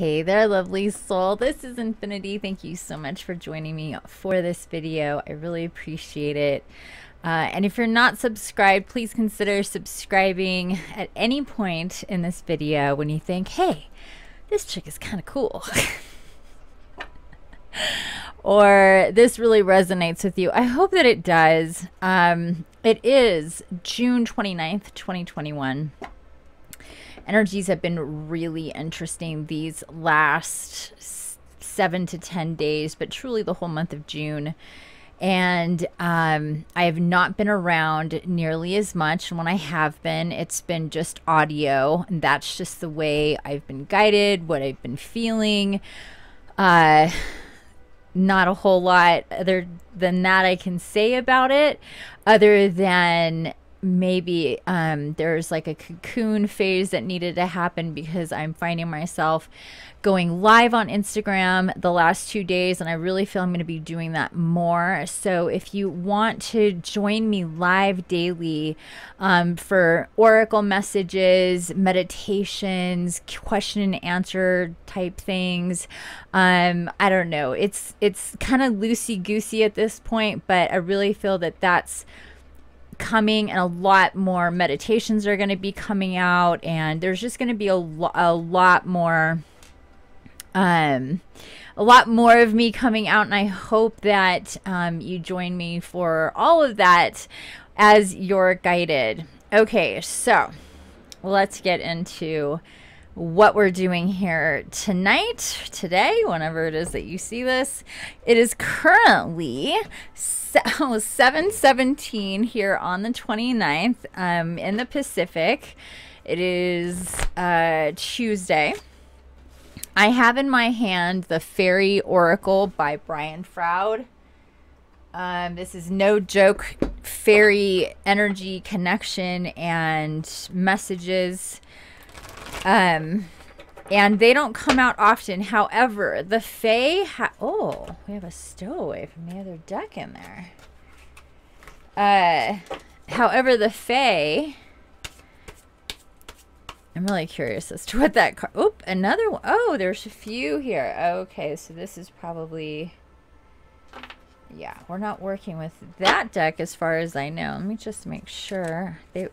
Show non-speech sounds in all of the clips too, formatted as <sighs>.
Hey there, lovely soul. This is Infiniti. Thank you so much for joining me for this video. I really appreciate it. Uh, and if you're not subscribed, please consider subscribing at any point in this video when you think, hey, this chick is kind of cool. <laughs> or this really resonates with you. I hope that it does. Um, it is June 29th, 2021 energies have been really interesting these last seven to 10 days, but truly the whole month of June. And um, I have not been around nearly as much. And when I have been, it's been just audio. And that's just the way I've been guided, what I've been feeling. Uh, not a whole lot other than that I can say about it, other than maybe um, there's like a cocoon phase that needed to happen because I'm finding myself going live on Instagram the last two days, and I really feel I'm going to be doing that more. So if you want to join me live daily um, for oracle messages, meditations, question and answer type things, um, I don't know. It's it's kind of loosey goosey at this point, but I really feel that that's coming and a lot more meditations are going to be coming out and there's just going to be a, lo- a lot more um a lot more of me coming out and i hope that um, you join me for all of that as you're guided. Okay so let's get into what we're doing here tonight, today, whenever it is that you see this. It is currently <laughs> 717 here on the 29th um, in the Pacific. It is uh, Tuesday. I have in my hand the Fairy Oracle by Brian Froud. Um, this is no joke fairy energy connection and messages. Um, and they don't come out often. However, the Fae, oh, we have a stowaway from the other deck in there. Uh, however, the Fae, I'm really curious as to what that card, oop, another one. Oh, there's a few here. Okay, so this is probably, yeah, we're not working with that deck as far as I know. Let me just make sure. They,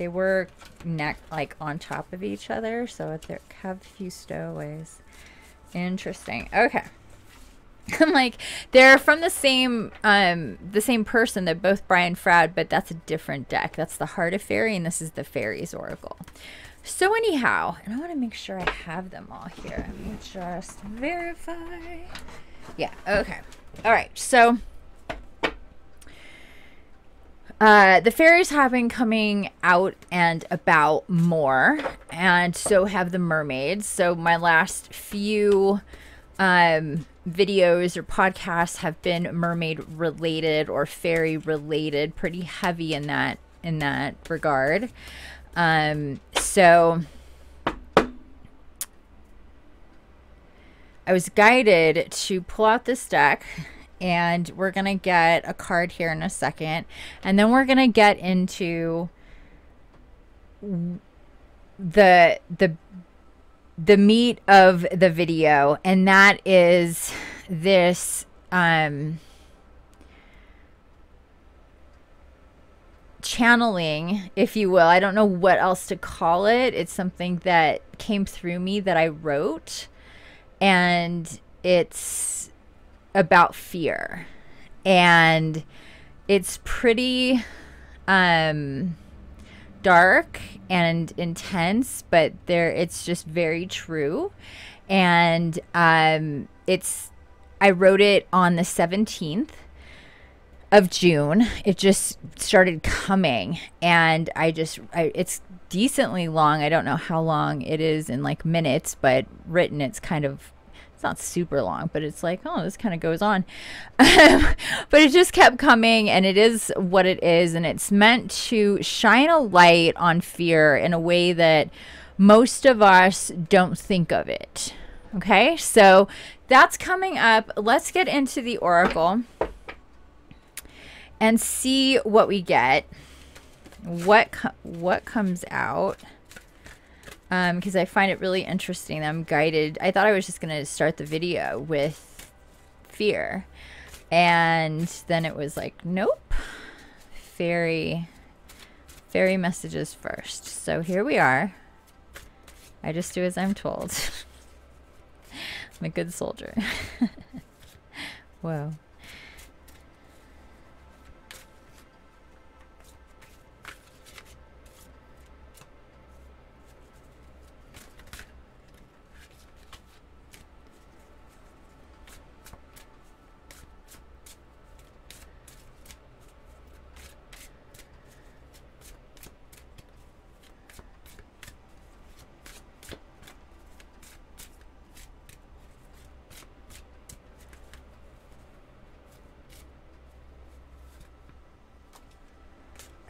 they were neck like on top of each other, so they have a few stowaways. Interesting. Okay. <laughs> I'm like, they're from the same um the same person. They're both Brian Froud, but that's a different deck. That's the Heart of Faerie, and this is the Faeries Oracle. So anyhow, and I want to make sure I have them all here. Let me just verify. Yeah, okay. All right, so uh, the fairies have been coming out and about more, and so have the mermaids. So my last few um, videos or podcasts have been mermaid related or fairy related, pretty heavy in that in that regard. Um, so I was guided to pull out this deck and we're going to get a card here in a second. And then we're going to get into the the the meat of the video. And that is this um channeling if you will. I don't know what else to call it. It's something that came through me that i wrote. And it's about fear. And it's pretty um dark and intense, but there it's just very true. And um it's I wrote it on the 17th of June. It just started coming and I just I, it's decently long. I don't know how long it is in like minutes, but written it's kind of it's not super long, but it's like, oh, this kind of goes on. <laughs> but it just kept coming, and it is what it is, and it's meant to shine a light on fear in a way that most of us don't think of it. Okay, so that's coming up. Let's get into the oracle and see what we get. What co what comes out because um, I find it really interesting. I'm guided. I thought I was just going to start the video with fear. And then it was like, nope. Fairy, fairy messages first. So here we are. I just do as I'm told. <laughs> I'm a good soldier. <laughs> Whoa.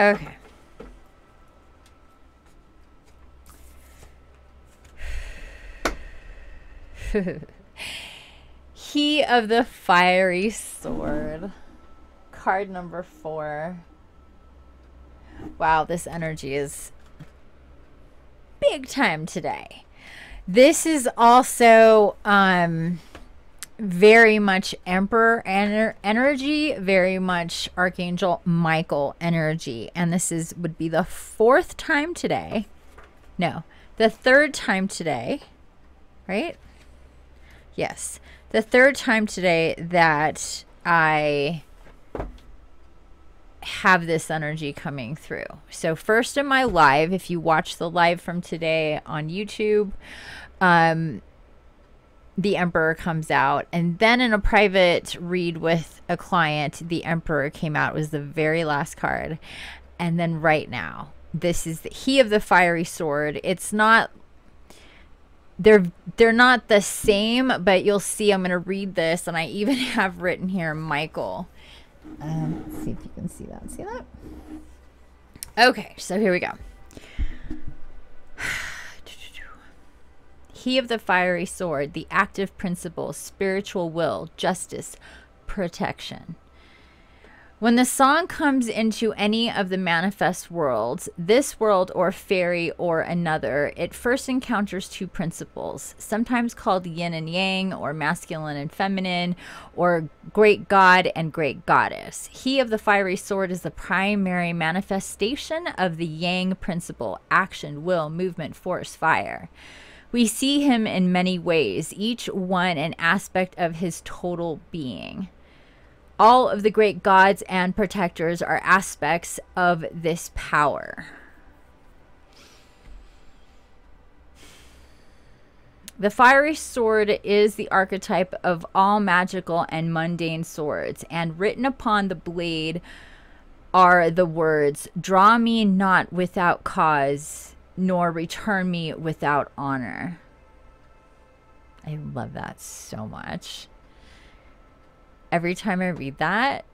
Okay. <laughs> he of the fiery sword. Card number four. Wow, this energy is big time today. This is also um very much Emperor ener- energy, very much Archangel Michael energy. And this is would be the fourth time today. No, the third time today, right? Yes, the third time today that I have this energy coming through. So first in my live, if you watch the live from today on YouTube, um, the Emperor comes out. And then in a private read with a client, the Emperor came out, was the very last card. And then right now, this is the He of the Fiery Sword. It's not they're they're not the same, but you'll see I'm gonna read this, and I even <laughs> have written here Michael. Um, let's see if you can see that. See that? Okay, so here we go. <sighs> He of the fiery sword, the active principle, spiritual will, justice, protection. When the song comes into any of the manifest worlds, this world or fairy or another, it first encounters two principles, sometimes called yin and yang, or masculine and feminine, or great god and great goddess. He of the fiery sword is the primary manifestation of the yang principle action, will, movement, force, fire. We see him in many ways, each one an aspect of his total being. All of the great gods and protectors are aspects of this power. The fiery sword is the archetype of all magical and mundane swords, and written upon the blade are the words Draw me not without cause nor return me without honor. I love that so much. Every time I read that,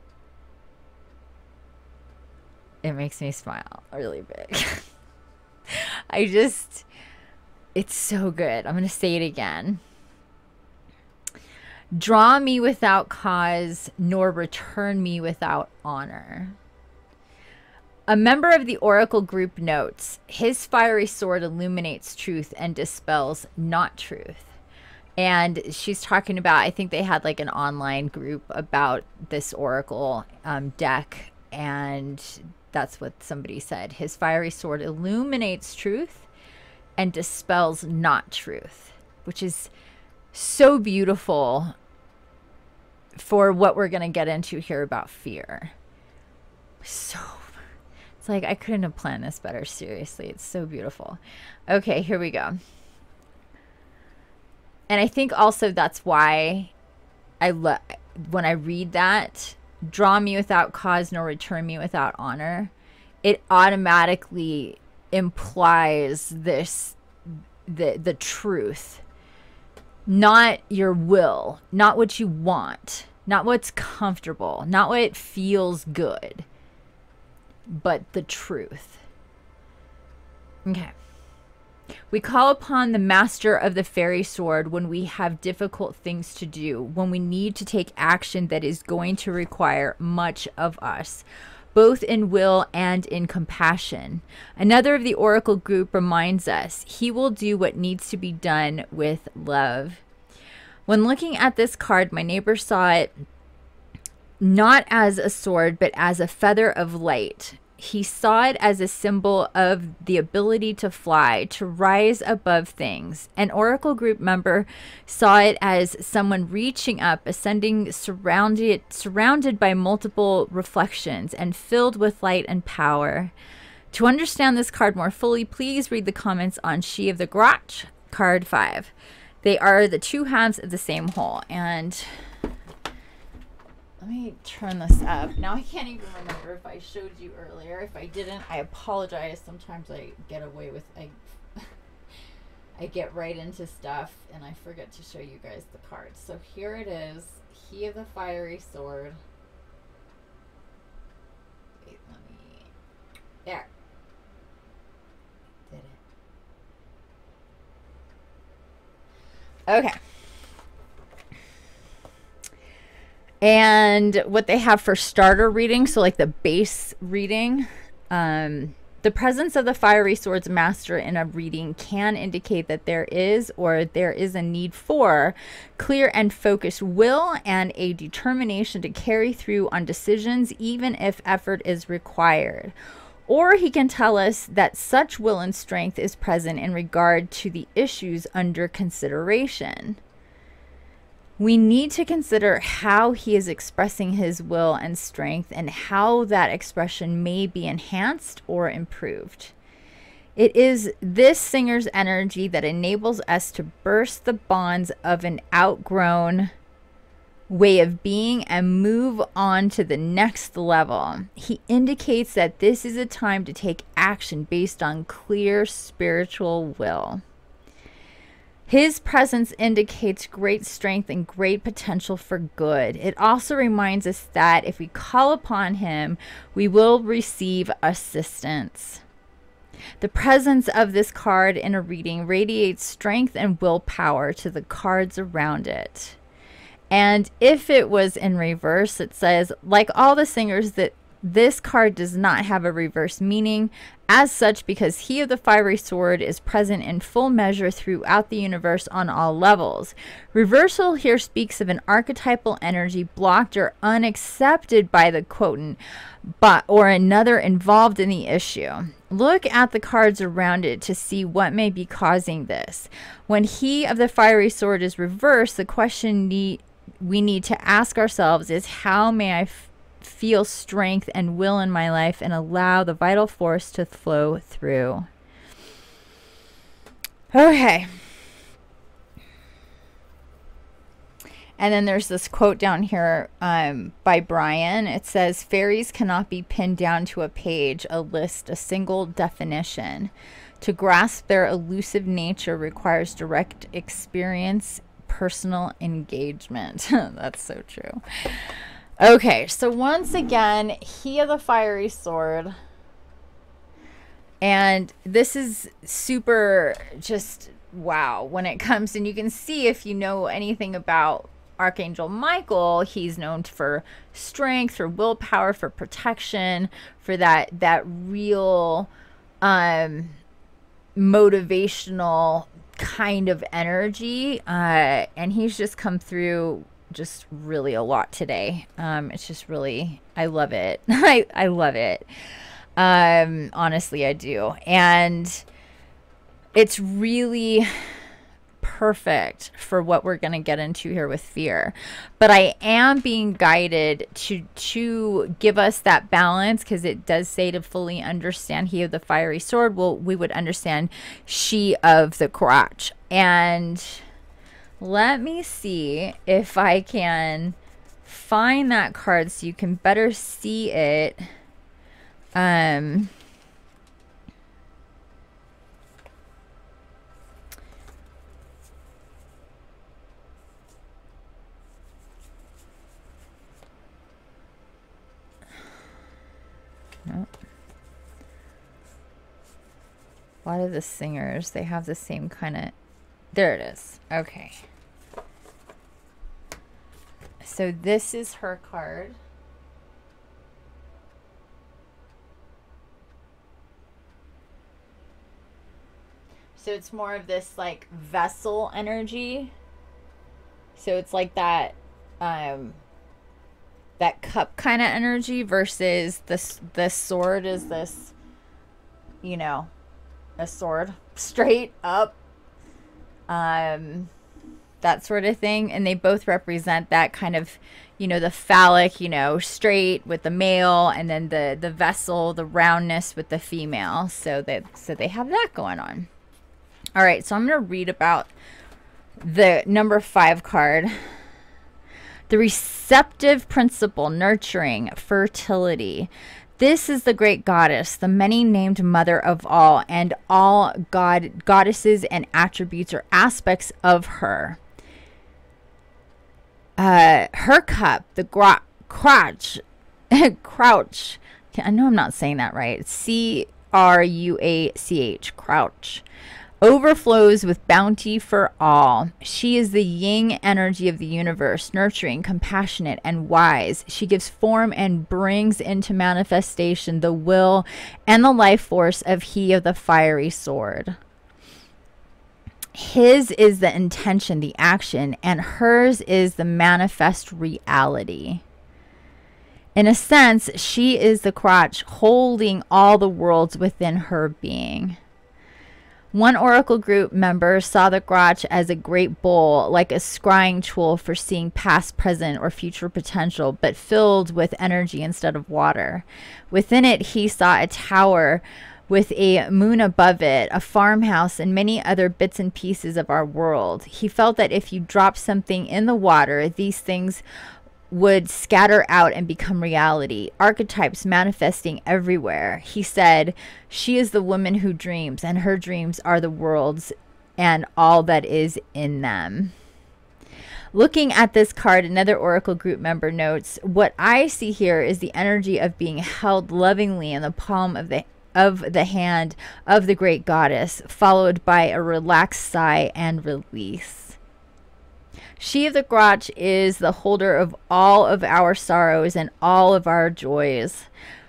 it makes me smile really big. <laughs> I just, it's so good. I'm going to say it again. Draw me without cause, nor return me without honor. A member of the Oracle group notes his fiery sword illuminates truth and dispels not truth. And she's talking about, I think they had like an online group about this Oracle um, deck. And that's what somebody said. His fiery sword illuminates truth and dispels not truth, which is so beautiful for what we're going to get into here about fear. So it's like I couldn't have planned this better. Seriously, it's so beautiful. Okay, here we go. And I think also that's why I love when I read that, draw me without cause nor return me without honor. It automatically implies this the the truth not your will, not what you want, not what's comfortable, not what feels good but the truth. Okay. We call upon the master of the fiery sword when we have difficult things to do, when we need to take action that is going to require much of us. both in will and in compassion. Another of the Oracle group reminds us he will do what needs to be done with love. When looking at this card, my neighbor saw it not as a sword, but as a feather of light he saw it as a symbol of the ability to fly, to rise above things. An Oracle group member saw it as someone reaching up, ascending, surrounded, surrounded by multiple reflections and filled with light and power. To understand this card more fully, please read the comments on She of the Grot, card 5. They are the two halves of the same whole. And let me turn this up. Now I can't even remember if I showed you earlier. If I didn't, I apologize. Sometimes I get away with I <laughs> I get right into stuff and I forget to show you guys the cards. So here it is. He of the fiery sword. Wait, let me there. Did it. Okay. And what they have for starter reading so like the base reading um, the presence of the fiery swords master in a reading can indicate that there is or there is a need for clear and focused will and a determination to carry through on decisions even if effort is required. Or he can tell us that such will and strength is present in regard to the issues under consideration we need to consider how he is expressing his will and strength and how that expression may be enhanced or improved. It is this singer's energy that enables us to burst the bonds of an outgrown way of being and move on to the next level. He indicates that this is a time to take action based on clear spiritual will. His presence indicates great strength and great potential for good. It also reminds us that if we call upon him, we will receive assistance. The presence of this card in a reading radiates strength and willpower to the cards around it. And if it was in reverse, it says, like all the singers that this card does not have a reverse meaning as such because he of the fiery sword is present in full measure throughout the universe on all levels. Reversal here speaks of an archetypal energy blocked or unaccepted by the quotant but or another involved in the issue. Look at the cards around it to see what may be causing this. When he of the fiery sword is reversed, the question need, we need to ask ourselves is how may I feel strength and will in my life and allow the vital force to flow through. Okay. And then there's this quote down here um, by Brian. It says, Fairies cannot be pinned down to a page, a list, a single definition. To grasp their elusive nature requires direct experience, personal engagement. <laughs> That's so true. Okay, so once again, he of the fiery sword. And this is super just wow when it comes and you can see if you know anything about Archangel Michael, he's known for strength, for willpower, for protection, for that that real um motivational kind of energy. Uh and he's just come through just really a lot today. Um, it's just really, I love it. <laughs> I, I love it. Um, honestly, I do. And it's really perfect for what we're going to get into here with fear. But I am being guided to to give us that balance because it does say to fully understand he of the fiery sword. Well, we would understand she of the crotch. And let me see if I can find that card so you can better see it. Um, no. A lot of the singers, they have the same kind of there it is. Okay. So this is her card. So it's more of this like vessel energy. So it's like that um that cup kind of energy versus this this sword is this you know, a sword <laughs> straight up um that sort of thing. And they both represent that kind of you know the phallic you know straight with the male and then the the vessel the roundness with the female. So that so they have that going on. All right so i'm to read about the number five card. The receptive principle nurturing fertility this is the great goddess, the many named mother of all, and all god goddesses and attributes or aspects of her. Uh, her cup, the gro- crouch, <laughs> crouch. I know I'm not saying that right. C R U A C H, crouch overflows with bounty for all. She is the yin energy of the universe, nurturing, compassionate, and wise. She gives form and brings into manifestation the will and the life force of he of the fiery sword. His is the intention, the action, and hers is the manifest reality. In a sense, she is the crotch holding all the worlds within her being. One Oracle group member saw the Grach as a great bowl, like a scrying tool for seeing past, present, or future potential, but filled with energy instead of water. Within it, he saw a tower with a moon above it, a farmhouse, and many other bits and pieces of our world. He felt that if you drop something in the water, these things would scatter out and become reality, archetypes manifesting everywhere. He said, She is the woman who dreams, and her dreams are the worlds and all that is in them. Looking at this card, another Oracle group member notes, What I see here is the energy of being held lovingly in the palm of the of the hand of the great goddess, followed by a relaxed sigh and release. She of the Grotch is the holder of all of our sorrows and all of our joys.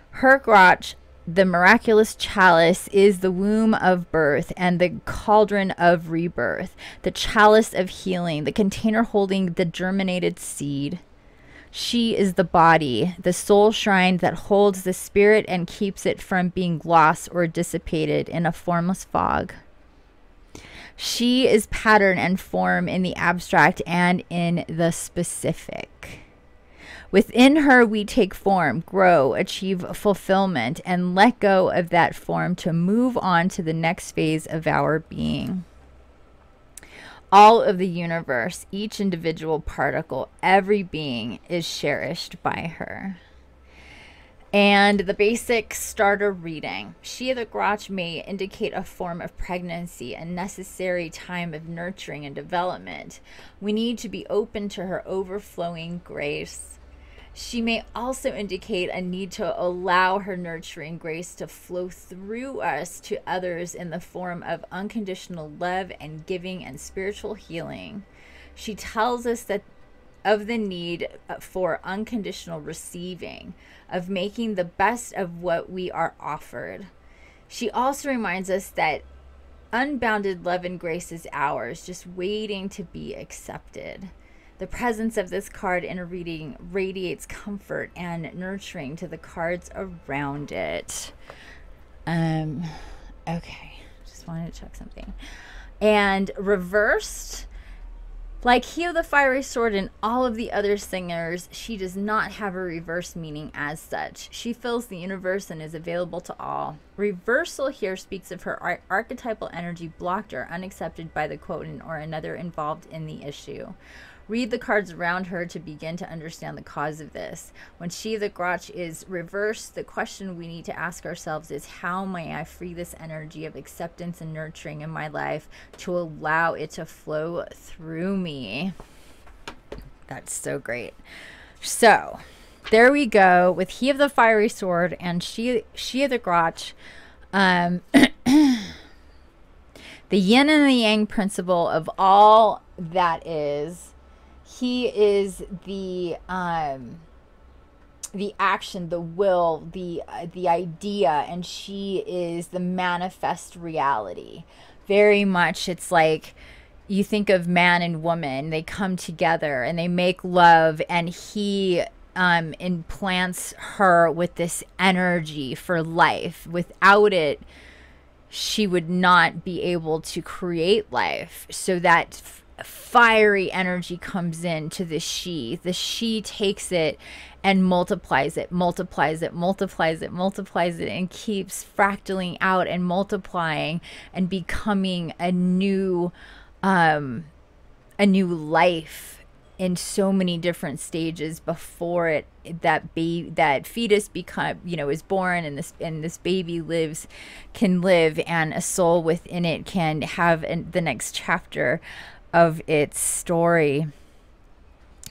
Her Grotch, the miraculous chalice, is the womb of birth and the cauldron of rebirth, the chalice of healing, the container holding the germinated seed. She is the body, the soul shrine that holds the spirit and keeps it from being lost or dissipated in a formless fog. She is pattern and form in the abstract and in the specific. Within her, we take form, grow, achieve fulfillment, and let go of that form to move on to the next phase of our being. All of the universe, each individual particle, every being is cherished by her. And the basic starter reading. She the Grach may indicate a form of pregnancy, a necessary time of nurturing and development. We need to be open to her overflowing grace. She may also indicate a need to allow her nurturing grace to flow through us to others in the form of unconditional love and giving and spiritual healing. She tells us that of the need for unconditional receiving of making the best of what we are offered. She also reminds us that unbounded love and grace is ours, just waiting to be accepted. The presence of this card in a reading radiates comfort and nurturing to the cards around it. Um, okay, just wanted to check something. And reversed like He of the Fiery Sword and all of the other singers, she does not have a reverse meaning as such. She fills the universe and is available to all. Reversal here speaks of her ar- archetypal energy blocked or unaccepted by the quotant or another involved in the issue. Read the cards around her to begin to understand the cause of this. When she, the Grach, is reversed, the question we need to ask ourselves is how may I free this energy of acceptance and nurturing in my life to allow it to flow through me? That's so great. So, there we go with he of the fiery sword and she she of the grotch um <coughs> the yin and the yang principle of all that is he is the um the action the will the uh, the idea and she is the manifest reality very much it's like you think of man and woman, they come together and they make love, and he um, implants her with this energy for life. Without it, she would not be able to create life. So that fiery energy comes in to the she. The she takes it and multiplies it, multiplies it, multiplies it, multiplies it, and keeps fractaling out and multiplying and becoming a new, um, a new life in so many different stages before it that baby that fetus become you know is born and this and this baby lives can live and a soul within it can have an, the next chapter of its story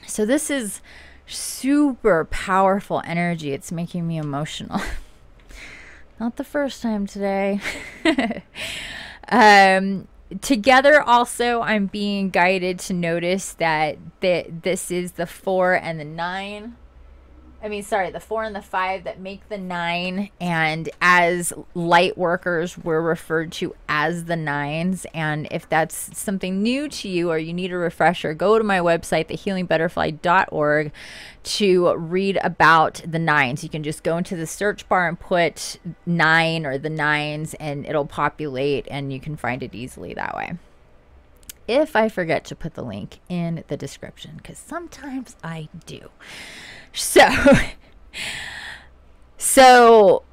so this is super powerful energy. It's making me emotional. <laughs> Not the first time today. <laughs> um, together also i'm being guided to notice that that this is the four and the nine I mean, sorry, the four and the five that make the nine. And as light workers, we're referred to as the nines. And if that's something new to you or you need a refresher, go to my website, thehealingbutterfly.org, to read about the nines. You can just go into the search bar and put nine or the nines, and it'll populate, and you can find it easily that way if I forget to put the link in the description, because sometimes I do. So, <laughs> so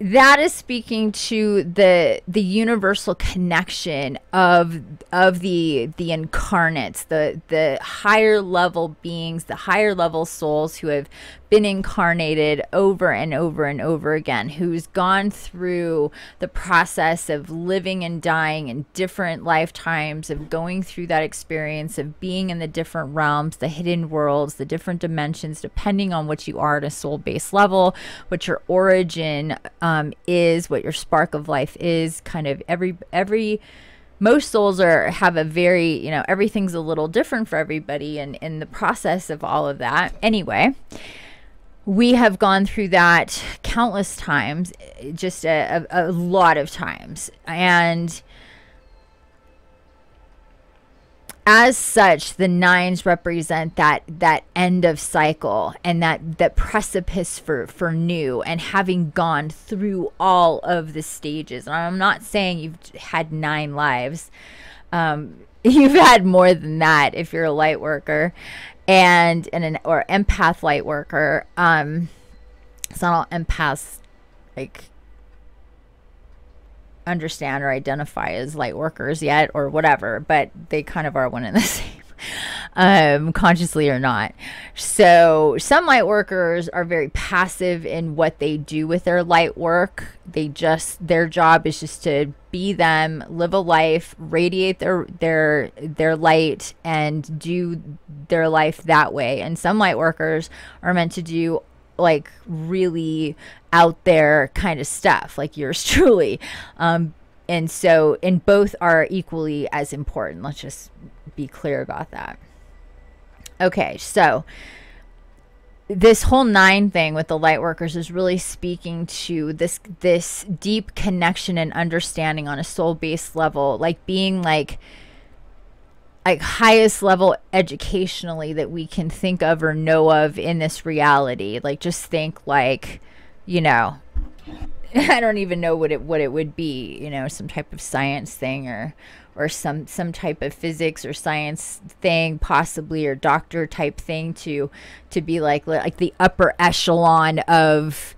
that is speaking to the the universal connection of of the the incarnates the the higher level beings the higher level souls who have been incarnated over and over and over again who's gone through the process of living and dying in different lifetimes of going through that experience of being in the different realms the hidden worlds the different dimensions depending on what you are at a soul based level what your origin um, is, what your spark of life is. Kind of every every most souls are have a very you know everything's a little different for everybody, and in the process of all of that, anyway. We have gone through that countless times, just a, a, a lot of times. And as such the nines represent that that end of cycle and that that precipice for for new and having gone through all of the stages. And i'm not saying you've had nine lives. Um, <laughs> you've had more than that if you're a light worker and an or empath light worker um it's not all empaths like understand or identify as light workers yet or whatever, but they kind of are one and the <laughs> same. <laughs> Um, consciously or not. So, some light workers are very passive in what they do with their light work. They just their job is just to be them, live a life, radiate their their their light and do their life that way. And some light workers are meant to do like really out there kind of stuff, like yours <laughs> truly. Um, and so, and both are equally as important. Let's just be clear about that. Okay, so this whole nine thing with the light workers is really speaking to this this deep connection and understanding on a soul based level, like being like like highest level educationally that we can think of or know of in this reality. Like just think like, you know, <laughs> I don't even know what it what it would be, you know, some type of science thing or or some some type of physics or science thing possibly or doctor type thing to to be like like the upper echelon of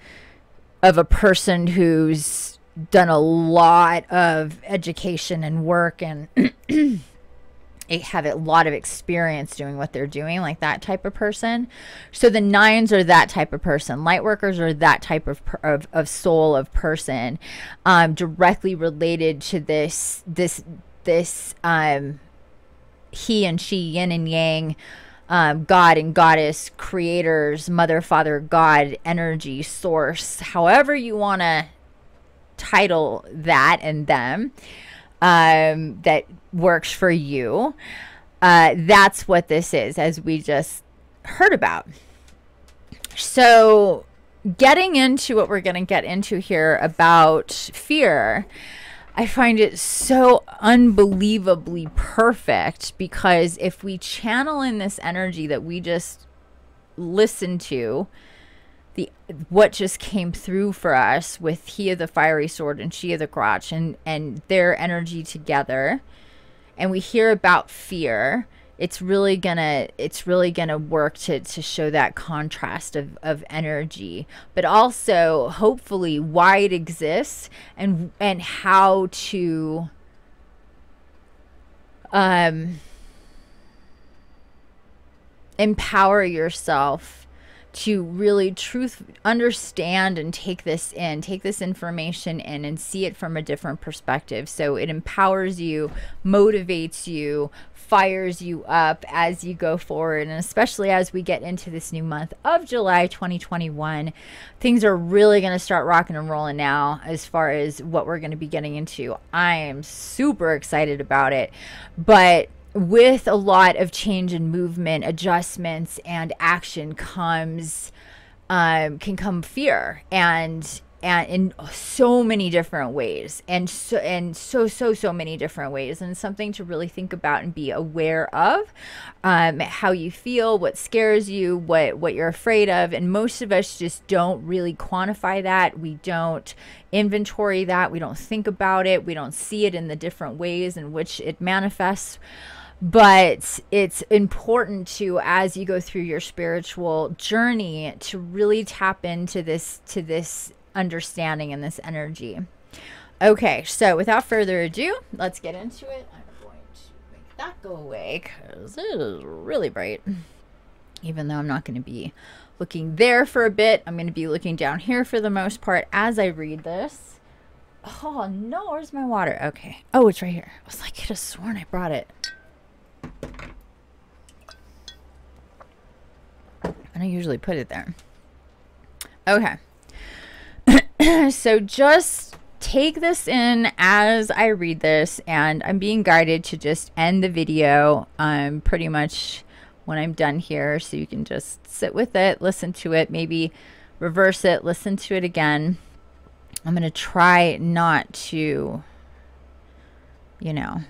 of a person who's done a lot of education and work and <clears throat> have a lot of experience doing what they're doing, like that type of person. So the nines are that type of person. Light workers are that type of of, of soul of person, um, directly related to this this this um, he and she, yin and yang. Um, God and goddess, creators, mother, father, God, energy, source, however you want to title that and them um, that works for you. Uh, that's what this is, as we just heard about. So, getting into what we're going to get into here about fear. I find it so unbelievably perfect because if we channel in this energy that we just listened to, the what just came through for us with he of the fiery sword and she of the crotch and and their energy together, and we hear about fear it's really gonna it's really gonna work to to show that contrast of of energy but also hopefully why it exists and and how to um empower yourself to really truth understand and take this in take this information in and see it from a different perspective. So it empowers you motivates you fires you up as you go forward. And especially as we get into this new month of July 2021, things are really going to start rocking and rolling now as far as what we're going to be getting into. I am super excited about it. But with a lot of change and movement, adjustments, and action comes. Um, can come fear and and in so many different ways and so and so so so many different ways and something to really think about and be aware of um, how you feel what scares you what what you're afraid of and most of us just don't really quantify that. We don't inventory that. We don't think about it. We don't see it in the different ways in which it manifests. But it's important to as you go through your spiritual journey to really tap into this to this understanding and this energy. Okay, so without further ado, let's get into it. I'm going to make that go away because it is really bright. Even though I'm not going to be looking there for a bit, I'm going to be looking down here for the most part as I read this. Oh no, where's my water? Okay. Oh, it's right here. I was like, I could have sworn I brought it. I don't usually put it there. Okay. <clears throat> so just take this in as I read this and I'm being guided to just end the video um, pretty much when I'm done here so you can just sit with it, listen to it, maybe reverse it, listen to it again. I'm going to try not to, you know,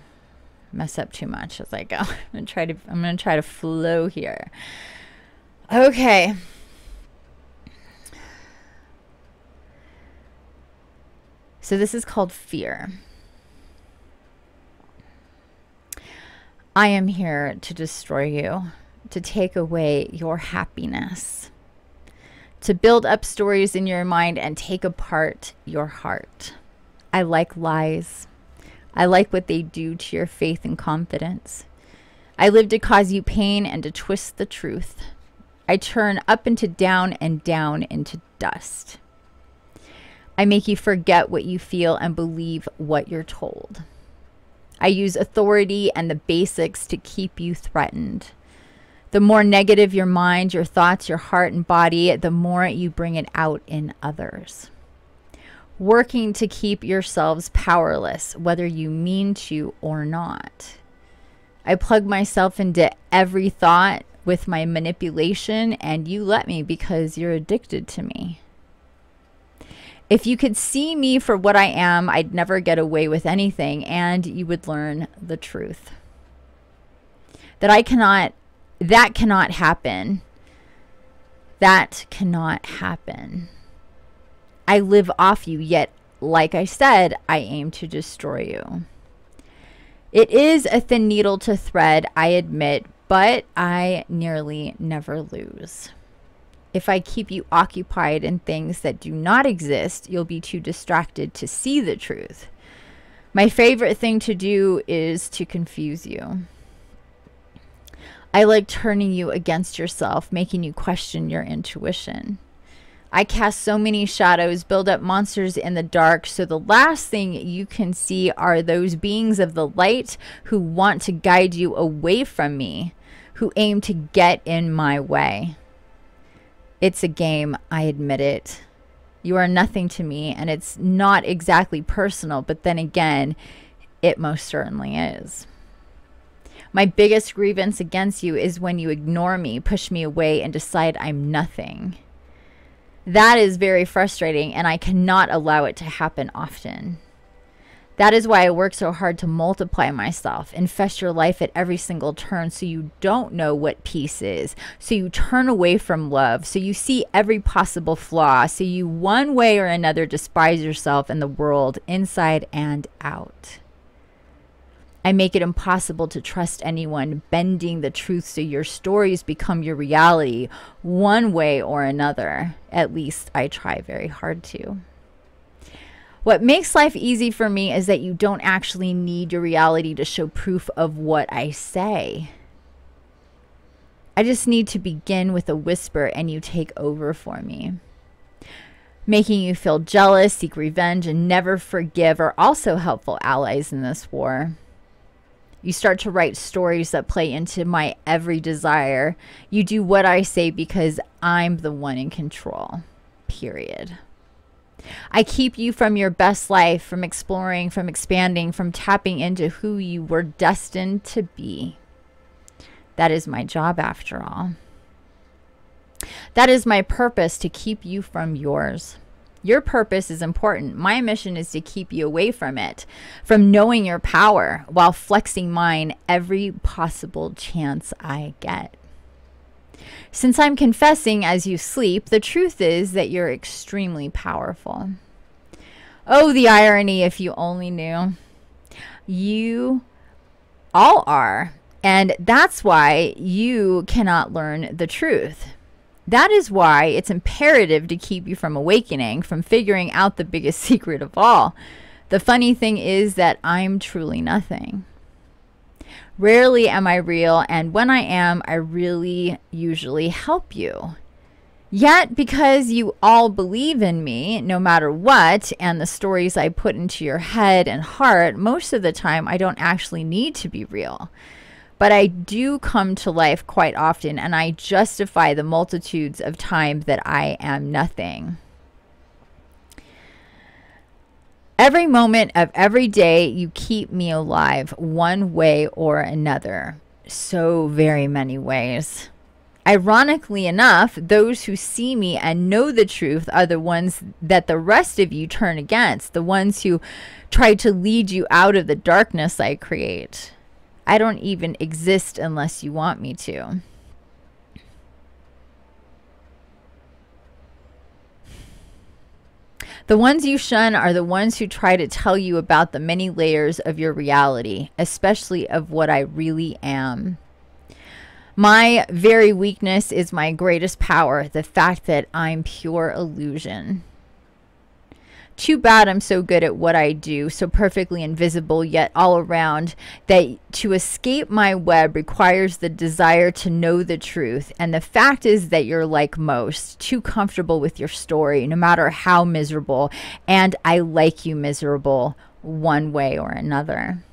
mess up too much as I go. <laughs> I'm going to try to, I'm going to try to flow here. Okay. So this is called fear. I am here to destroy you, to take away your happiness, to build up stories in your mind and take apart your heart. I like lies. I like what they do to your faith and confidence. I live to cause you pain and to twist the truth. I turn up into down and down into dust. I make you forget what you feel and believe what you're told. I use authority and the basics to keep you threatened. The more negative your mind, your thoughts, your heart, and body, the more you bring it out in others. Working to keep yourselves powerless, whether you mean to or not. I plug myself into every thought with my manipulation, and you let me because you're addicted to me. If you could see me for what I am, I'd never get away with anything, and you would learn the truth. That I cannot, that cannot happen. That cannot happen. I live off you, yet, like I said, I aim to destroy you. It is a thin needle to thread, I admit, but I nearly never lose. If I keep you occupied in things that do not exist, you'll be too distracted to see the truth. My favorite thing to do is to confuse you. I like turning you against yourself, making you question your intuition. I cast so many shadows, build up monsters in the dark, so the last thing you can see are those beings of the light who want to guide you away from me, who aim to get in my way. It's a game, I admit it. You are nothing to me, and it's not exactly personal, but then again, it most certainly is. My biggest grievance against you is when you ignore me, push me away, and decide I'm nothing. That is very frustrating, and I cannot allow it to happen often. That is why I work so hard to multiply myself, infest your life at every single turn so you don't know what peace is. So you turn away from love. So you see every possible flaw. So you, one way or another, despise yourself and the world inside and out. I make it impossible to trust anyone, bending the truth so your stories become your reality one way or another. At least I try very hard to. What makes life easy for me is that you don't actually need your reality to show proof of what I say. I just need to begin with a whisper and you take over for me. Making you feel jealous, seek revenge, and never forgive are also helpful allies in this war. You start to write stories that play into my every desire. You do what I say because I'm the one in control. Period. I keep you from your best life, from exploring, from expanding, from tapping into who you were destined to be. That is my job, after all. That is my purpose to keep you from yours. Your purpose is important. My mission is to keep you away from it, from knowing your power while flexing mine every possible chance I get. Since I'm confessing as you sleep, the truth is that you're extremely powerful. Oh, the irony if you only knew. You all are. And that's why you cannot learn the truth. That is why it's imperative to keep you from awakening, from figuring out the biggest <laughs> secret of all. The funny thing is that I'm truly nothing. Rarely am I real, and when I am, I really usually help you. Yet, because you all believe in me, no matter what, and the stories I put into your head and heart, most of the time I don't actually need to be real. But I do come to life quite often, and I justify the multitudes of times that I am nothing. Every moment of every day, you keep me alive one way or another. So very many ways. Ironically enough, those who see me and know the truth are the ones that the rest of you turn against, the ones who try to lead you out of the darkness I create. I don't even exist unless you want me to. The ones you shun are the ones who try to tell you about the many layers of your reality, especially of what I really am. My very weakness is my greatest power, the fact that I'm pure illusion. Too bad I'm so good at what I do, so perfectly invisible yet all around, that to escape my web requires the desire to know the truth. And the fact is that you're like most, too comfortable with your story, no matter how miserable. And I like you miserable one way or another.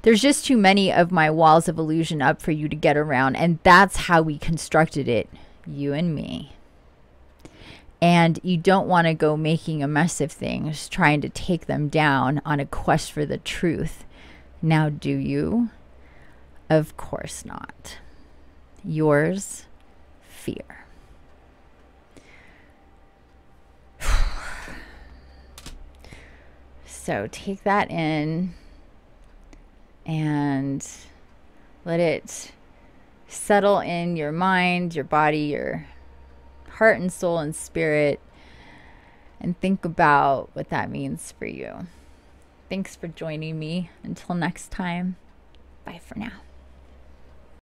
There's just too many of my walls of illusion up for you to get around, and that's how we constructed it, you and me and you don't want to go making a mess of things, trying to take them down on a quest for the truth. Now, do you? Of course not. Yours, fear. <sighs> so take that in and let it settle in your mind, your body, your heart and soul and spirit and think about what that means for you. Thanks for joining me. Until next time, bye for now.